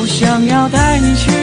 我想要带你去